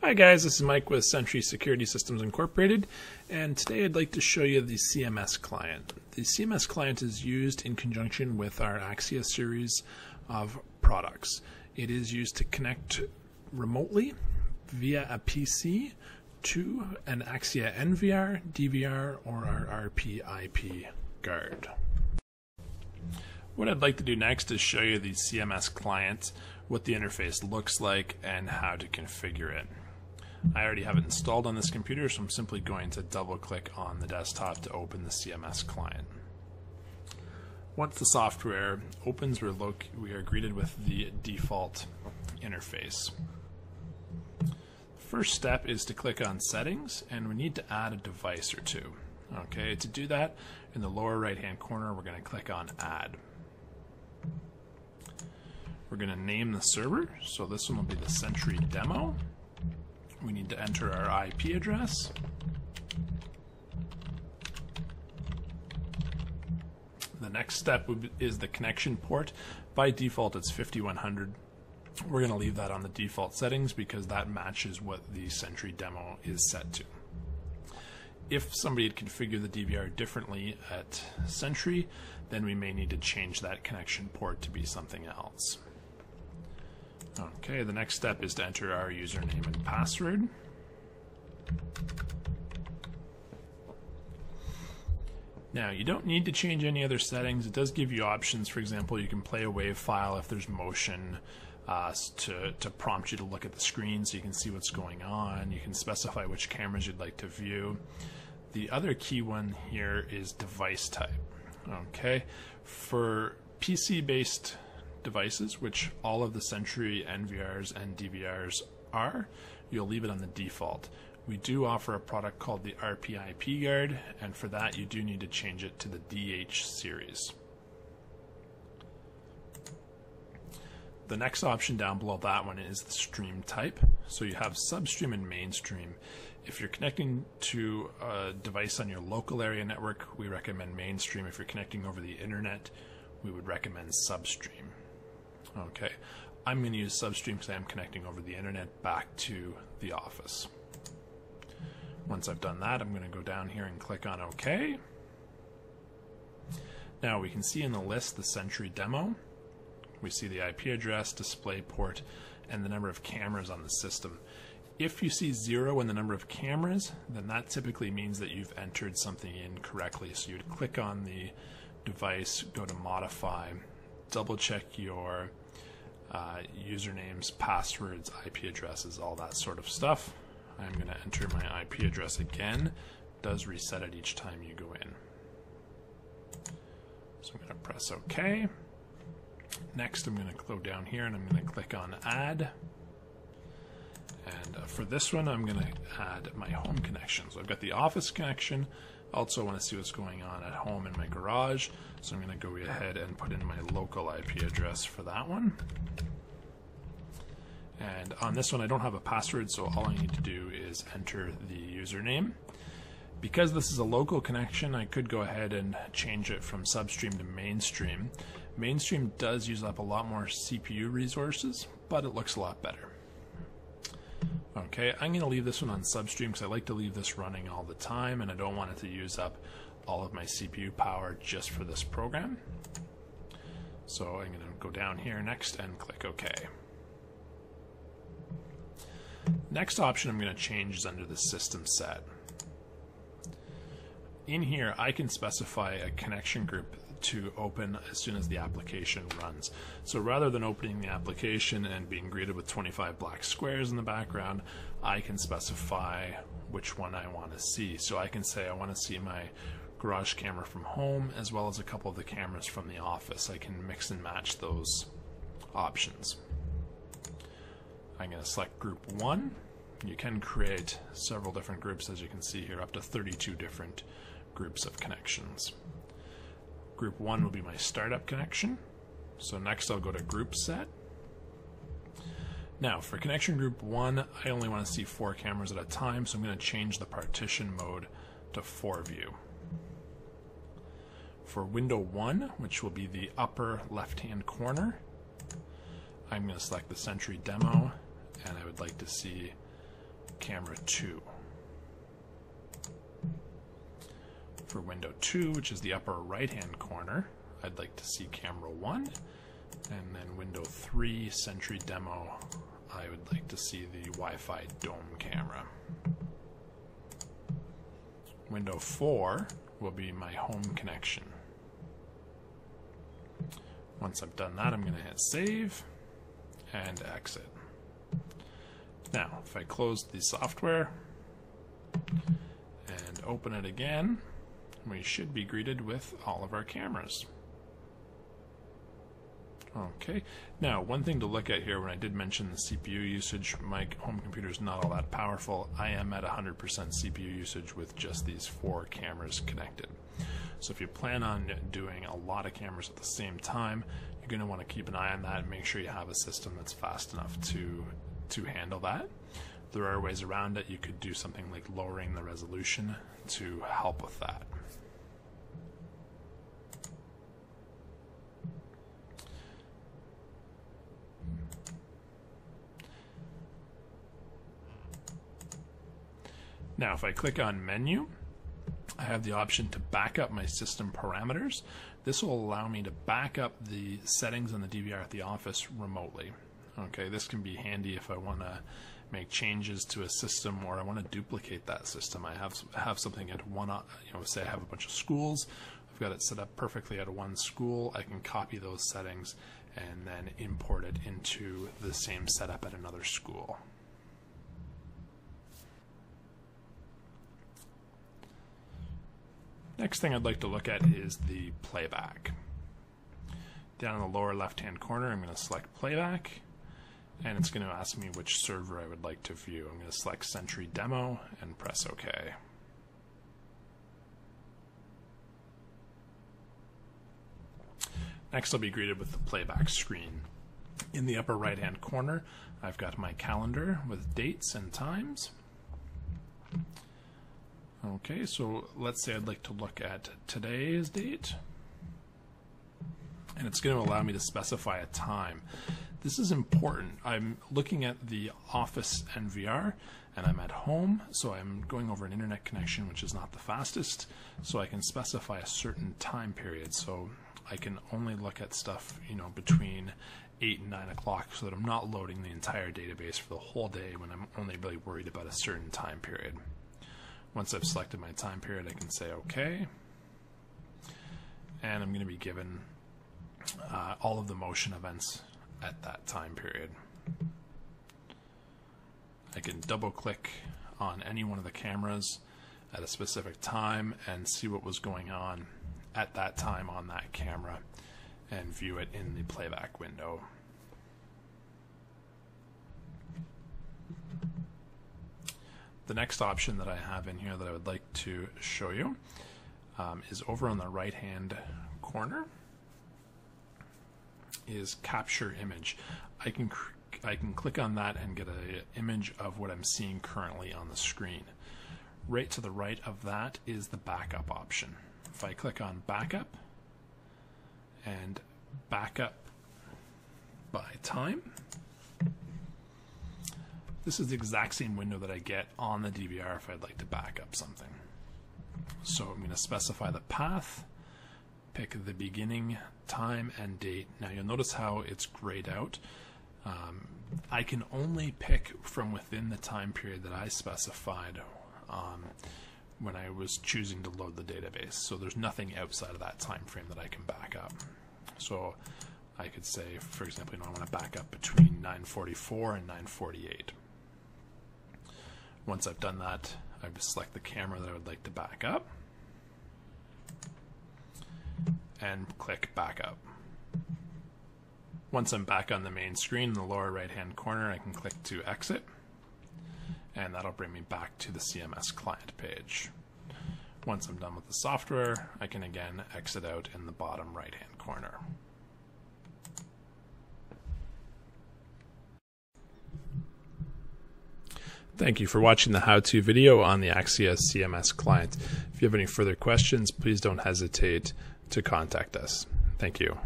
Hi guys, this is Mike with Sentry Security Systems Incorporated, and today I'd like to show you the CMS client. The CMS client is used in conjunction with our Axia series of products. It is used to connect remotely via a PC to an Axia NVR, DVR, or our RP IP guard. What I'd like to do next is show you the CMS client, what the interface looks like, and how to configure it. I already have it installed on this computer, so I'm simply going to double click on the desktop to open the CMS client. Once the software opens, we're we are greeted with the default interface. First step is to click on settings and we need to add a device or two. Okay, to do that, in the lower right hand corner, we're going to click on add. We're going to name the server, so this one will be the Sentry demo. We need to enter our IP address. The next step is the connection port. By default, it's 5100. We're going to leave that on the default settings because that matches what the Sentry demo is set to. If somebody had configured the DVR differently at Sentry, then we may need to change that connection port to be something else. Okay, the next step is to enter our username and password. Now, you don't need to change any other settings. It does give you options. For example, you can play a WAV file if there's motion uh, to, to prompt you to look at the screen so you can see what's going on. You can specify which cameras you'd like to view. The other key one here is device type. Okay, for PC based devices, which all of the Sentry NVRs and DVRs are, you'll leave it on the default. We do offer a product called the RPeyeP Guard, and for that you do need to change it to the DH series. The next option down below that one is the stream type. So you have substream and mainstream. If you're connecting to a device on your local area network, we recommend mainstream. If you're connecting over the internet, we would recommend substream. Okay, I'm going to use Substream because I'm connecting over the internet back to the office. Once I've done that, I'm going to go down here and click on OK. Now we can see in the list the Sentry demo. We see the IP address, display port, and the number of cameras on the system. If you see zero in the number of cameras, then that typically means that you've entered something incorrectly. So you'd click on the device, go to modify, double check your uh, usernames, passwords, IP addresses, all that sort of stuff. I'm going to enter my IP address again. It does reset it each time you go in. So I'm going to press OK. Next, I'm going to go down here and I'm going to click on Add. And uh, for this one, I'm going to add my home connection. So I've got the office connection. Also, I want to see what's going on at home in my garage. So I'm going to go ahead and put in my local IP address for that one. And on this one, I don't have a password, so all I need to do is enter the username. Because this is a local connection, I could go ahead and change it from substream to mainstream. Mainstream does use up a lot more CPU resources, but it looks a lot better. Okay, I'm going to leave this one on substream because I like to leave this running all the time and I don't want it to use up all of my CPU power just for this program. So I'm going to go down here next and click OK. Next option I'm going to change is under the system set. In here, I can specify a connection group to open as soon as the application runs. So rather than opening the application and being greeted with 25 black squares in the background, I can specify which one I want to see. So I can say I want to see my garage camera from home as well as a couple of the cameras from the office. I can mix and match those options. I'm going to select group 1. You can create several different groups as you can see here, up to 32 different groups of connections. Group 1 will be my startup connection. So next I'll go to group set. Now for connection group 1, I only want to see four cameras at a time, so I'm going to change the partition mode to 4 view. For window 1, which will be the upper left hand corner, I'm going to select the Sentry demo and I would like to see camera 2. For window 2, which is the upper right hand corner, I'd like to see camera 1. And then window 3, Sentry Demo, I would like to see the Wi-Fi dome camera. Window 4 will be my home connection. Once I've done that, I'm going to hit save and exit. Now, if I close the software and open it again, we should be greeted with all of our cameras. Okay, now one thing to look at here when I did mention the CPU usage, my home computer is not all that powerful. I am at 100% CPU usage with just these four cameras connected. So if you plan on doing a lot of cameras at the same time, you're going to want to keep an eye on that and make sure you have a system that's fast enough to to handle that. There are ways around it. You could do something like lowering the resolution to help with that. Now, if I click on menu, I have the option to back up my system parameters. This will allow me to back up the settings on the DVR at the office remotely. Okay, this can be handy if I want to make changes to a system or I want to duplicate that system. I have have something at one, you know, say I have a bunch of schools. I've got it set up perfectly at one school. I can copy those settings and then import it into the same setup at another school. Next thing I'd like to look at is the playback. Down in the lower left hand corner, I'm going to select playback, and it's going to ask me which server I would like to view. I'm going to select Sentry Demo and press OK. Next, I'll be greeted with the playback screen. In the upper right hand corner, I've got my calendar with dates and times. Okay, so let's say I'd like to look at today's date. And it's going to allow me to specify a time. This is important. I'm looking at the Office NVR and I'm at home, so I'm going over an internet connection which is not the fastest, so I can specify a certain time period. So I can only look at stuff, you know, between 8 and 9 o'clock so that I'm not loading the entire database for the whole day when I'm only really worried about a certain time period. Once I've selected my time period, I can say OK. And I'm going to be given uh, all of the motion events at that time period. I can double click on any one of the cameras at a specific time and see what was going on at that time on that camera and view it in the playback window. The next option that I have in here that I would like to show you um, is over on the right hand corner is capture image. I can I can click on that and get an image of what I'm seeing currently on the screen. Right to the right of that is the backup option. If I click on backup and backup by time, this is the exact same window that I get on the DVR if I'd like to back up something. So I'm going to specify the path, pick the beginning time and date. Now you'll notice how it's grayed out. Um, I can only pick from within the time period that I specified um, when I was choosing to load the database. So there's nothing outside of that time frame that I can back up. So I could say, for example, you know, I want to back up between 944 and 948. Once I've done that, I select the camera that I would like to back up and click backup. Once I'm back on the main screen in the lower right hand corner, I can click to exit and that'll bring me back to the CMS client page. Once I'm done with the software, I can again exit out in the bottom right hand corner. Thank you for watching the how-to video on the Axia CMS client. If you have any further questions, please don't hesitate to contact us. Thank you.